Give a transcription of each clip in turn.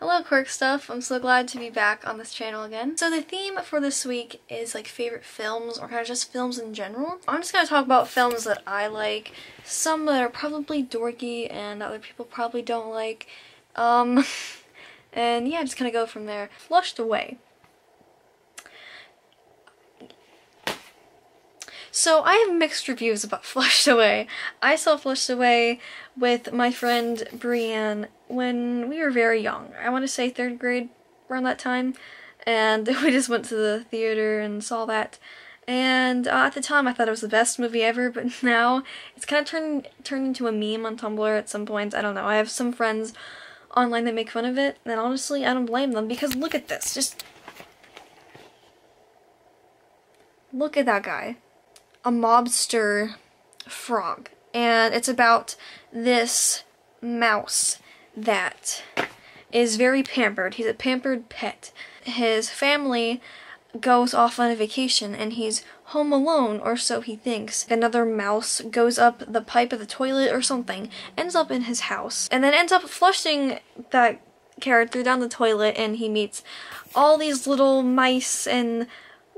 Hello Quirk Stuff, I'm so glad to be back on this channel again. So the theme for this week is like favorite films or kind of just films in general. I'm just going to talk about films that I like, some that are probably dorky and other people probably don't like. Um, and yeah, just kind of go from there. Flushed Away. So I have mixed reviews about Flushed Away. I saw Flushed Away with my friend Brienne when we were very young. I want to say third grade around that time. And we just went to the theater and saw that. And uh, at the time I thought it was the best movie ever, but now it's kind of turned turned into a meme on Tumblr at some point. I don't know. I have some friends online that make fun of it, and honestly I don't blame them because look at this. Just look at that guy. A mobster frog. And it's about this mouse that is very pampered. He's a pampered pet. His family goes off on a vacation and he's home alone, or so he thinks. Another mouse goes up the pipe of the toilet or something, ends up in his house, and then ends up flushing that character down the toilet and he meets all these little mice and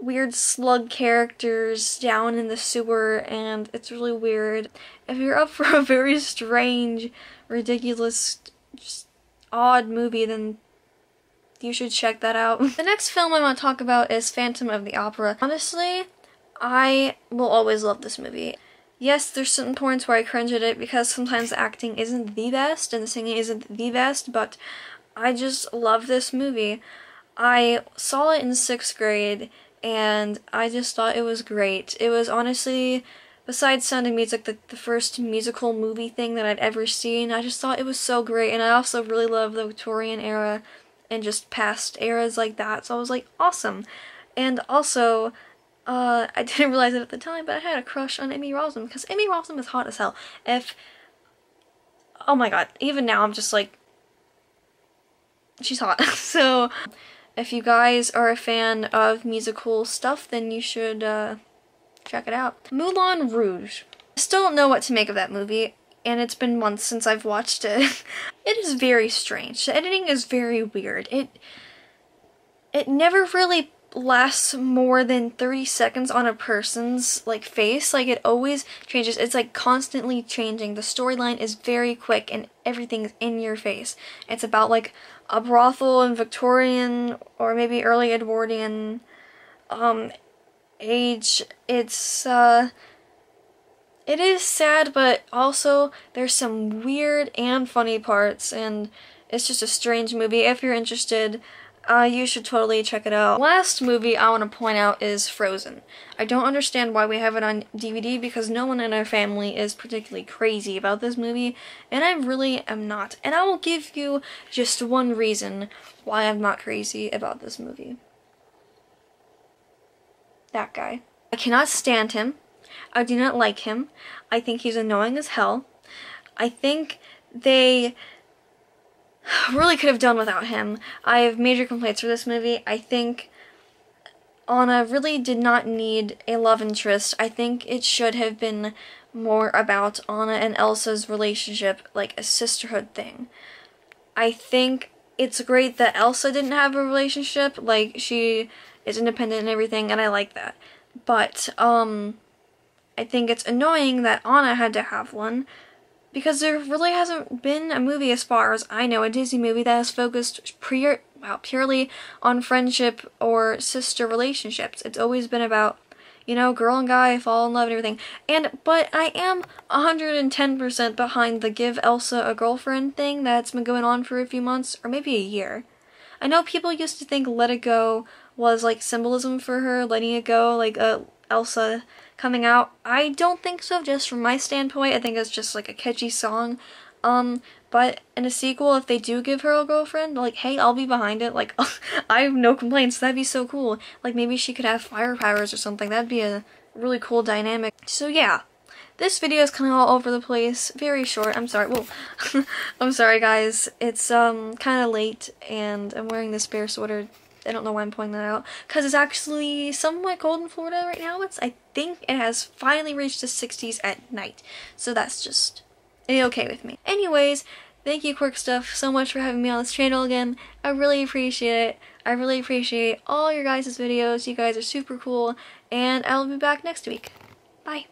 weird slug characters down in the sewer and it's really weird. If you're up for a very strange, ridiculous, just odd movie then you should check that out. the next film I want to talk about is Phantom of the Opera. Honestly, I will always love this movie. Yes, there's certain points where I cringe at it because sometimes the acting isn't the best and the singing isn't the best, but I just love this movie. I saw it in 6th grade and I just thought it was great. It was honestly, besides Sound of Music, the, the first musical movie thing that I'd ever seen. I just thought it was so great, and I also really love the Victorian era and just past eras like that, so I was like, awesome. And also, uh, I didn't realize it at the time, but I had a crush on Emmy Rossum, because Emmy Rossum is hot as hell. If, oh my god, even now I'm just like, she's hot. so, if you guys are a fan of musical stuff, then you should uh, check it out. Moulin Rouge. I still don't know what to make of that movie, and it's been months since I've watched it. it is very strange. The editing is very weird. It it never really lasts more than 30 seconds on a person's like face. Like it always changes. It's like constantly changing. The storyline is very quick and everything's in your face. It's about like a brothel in Victorian or maybe early Edwardian um age. It's uh it is sad but also there's some weird and funny parts and it's just a strange movie. If you're interested uh, you should totally check it out. Last movie I want to point out is Frozen. I don't understand why we have it on DVD because no one in our family is particularly crazy about this movie, and I really am not. And I will give you just one reason why I'm not crazy about this movie. That guy. I cannot stand him. I do not like him. I think he's annoying as hell. I think they really could have done without him. I have major complaints for this movie. I think Anna really did not need a love interest. I think it should have been more about Anna and Elsa's relationship, like a sisterhood thing. I think it's great that Elsa didn't have a relationship, like she is independent and everything, and I like that. But, um, I think it's annoying that Anna had to have one because there really hasn't been a movie as far as I know, a Disney movie that has focused pure, well, purely on friendship or sister relationships. It's always been about, you know, girl and guy fall in love and everything. And, but I am 110% behind the give Elsa a girlfriend thing that's been going on for a few months, or maybe a year. I know people used to think Let It Go was like symbolism for her, letting it go, like uh, Elsa coming out. I don't think so, just from my standpoint. I think it's just like a catchy song. Um, but in a sequel, if they do give her a girlfriend, like, hey, I'll be behind it. Like, I have no complaints. That'd be so cool. Like, maybe she could have fire powers or something. That'd be a really cool dynamic. So yeah, this video is kind of all over the place. Very short. I'm sorry. Well, I'm sorry, guys. It's um kind of late, and I'm wearing this bear sweater I don't know why I'm pointing that out. Because it's actually somewhat cold in Florida right now. It's I think it has finally reached the 60s at night. So that's just eh, okay with me. Anyways, Thank you, Quirk Stuff, so much for having me on this channel again. I really appreciate it. I really appreciate all your guys' videos. You guys are super cool. And I'll be back next week. Bye.